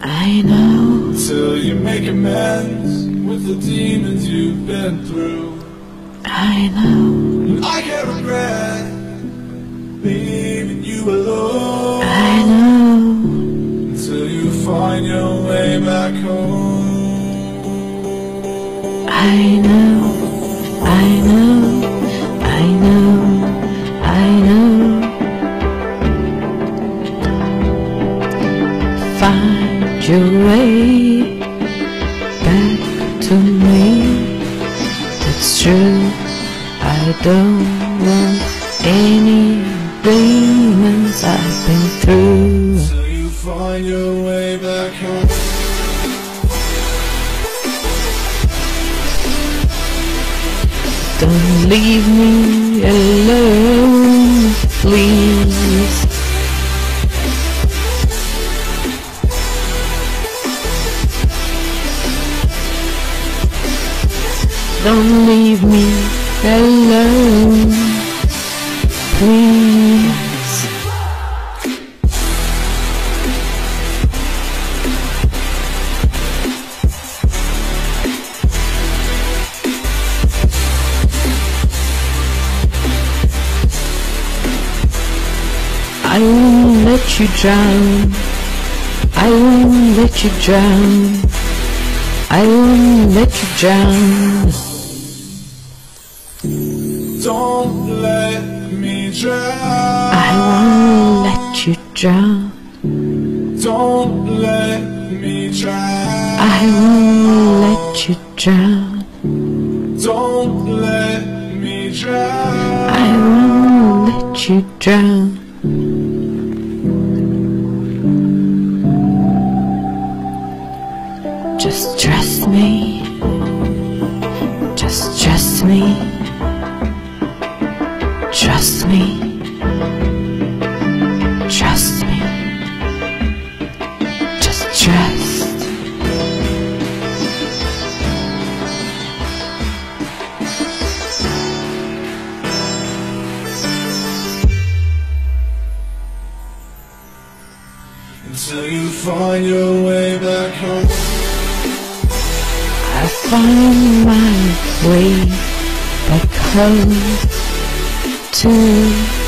I know, Till you make amends with the demons you've been through. I know, I can't regret leaving you alone. I know, until you find your way back home. I know, I know, your way back to me. It's true, I don't want any demons I've been through. So you find your way back home. Don't leave me alone, please. Don't leave me alone, please. I won't let you drown. I won't let you drown. I won't let you drown. Don't let me drown. I won't let you drown. Don't let me drown. I won't let you drown. Don't let me drown. I won't let you drown. Just trust me. Just trust me. Until you find your way back home. I find my way back home to